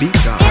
beat God.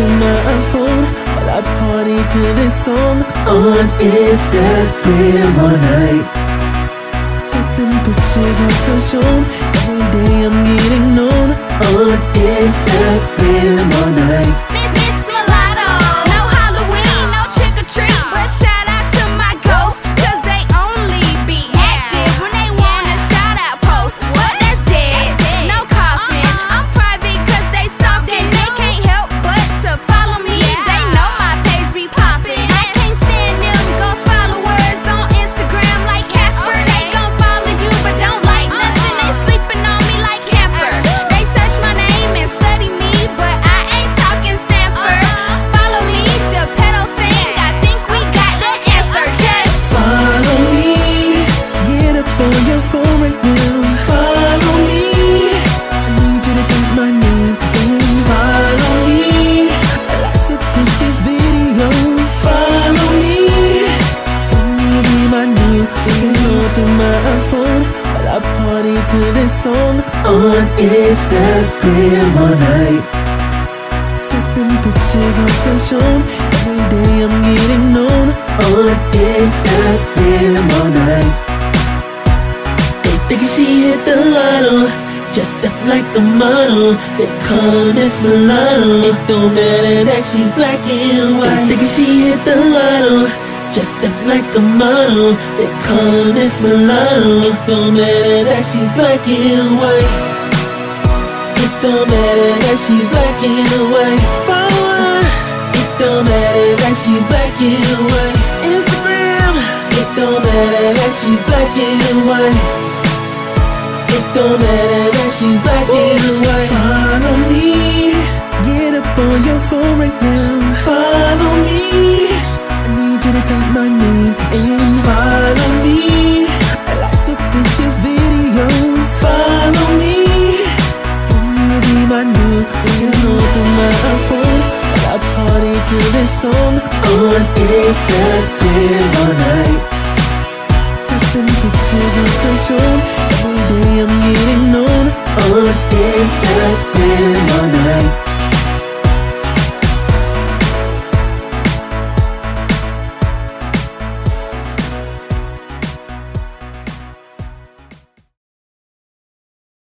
On my phone while I party to this song on Instagram all night. Take them pictures on to show Every day I'm getting known on Instagram all night. To this song on Instagram all night. Take pictures on show Every day I'm getting known on Instagram all night. She hit the lotto, just up like a model. They call her Miss Mulatto. It don't matter that she's black and white. Thinking she hit the lotto. Just up like a model, they call her Miss Mulatto. It don't matter that she's black and white. It don't matter that she's black and white. It don't matter that she's black and white. Instagram. It don't matter that she's black and white. Don't matter that she's black and white. Follow me. Get up on your phone right now. Follow me. I need you to type my name and follow me. I like some pictures, videos. Follow me. Can you be my new on through my phone I party to this song on Instagram all night? Take the pictures on social Every day I'm getting known on Instagram all